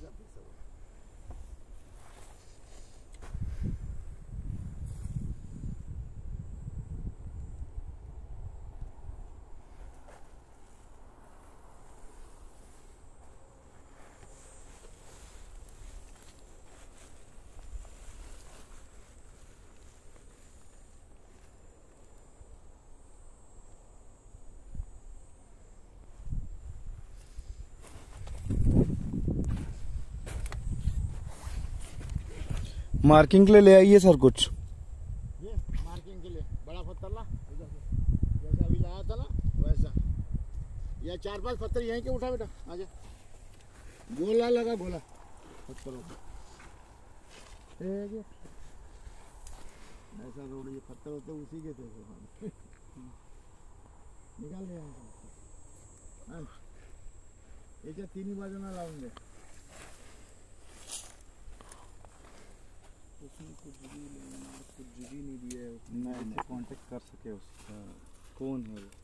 doesn't take away. Marking के लिए ले आइए सर कुछ। ये, मार्किंग के लिए, बड़ा पत्थर ला जैसा अभी लाया था ना, वैसा। या चार पाँच पत्थर यहीं के उठा बेटा गोला लगा, गोला। पत्थरों ये ये। ऐसा रोड, ये पत्थर होते उसी के थे। निकाल लिया हमको हाँ। याच्या तिन्ही बाजूना कुछ भी कुछ भी नहीं दिया है नहीं कांटेक्ट कर सके उसका। कौन है वो?